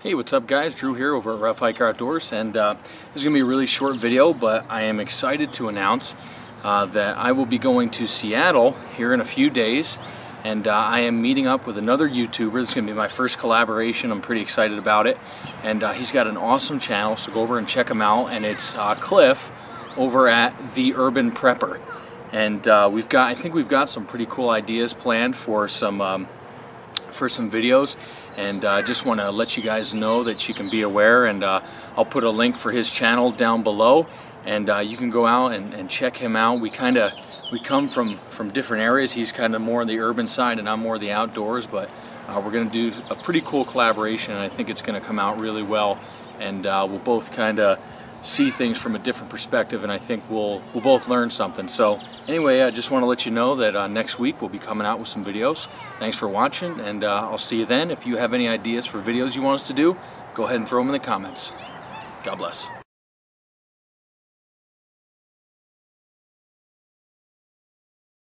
Hey, what's up guys? Drew here over at RevHiker Outdoors and uh, this is going to be a really short video but I am excited to announce uh, that I will be going to Seattle here in a few days and uh, I am meeting up with another YouTuber. This is going to be my first collaboration. I'm pretty excited about it and uh, he's got an awesome channel so go over and check him out and it's uh, Cliff over at The Urban Prepper and uh, we've got I think we've got some pretty cool ideas planned for some um, for some videos and I uh, just want to let you guys know that you can be aware and uh, I'll put a link for his channel down below and uh, you can go out and, and check him out. We kind of we come from from different areas. He's kind of more on the urban side and I'm more the outdoors but uh, we're going to do a pretty cool collaboration and I think it's going to come out really well and uh, we'll both kind of see things from a different perspective and I think we'll we'll both learn something. So anyway I just want to let you know that uh, next week we'll be coming out with some videos. Thanks for watching and uh, I'll see you then. If you have any ideas for videos you want us to do go ahead and throw them in the comments. God bless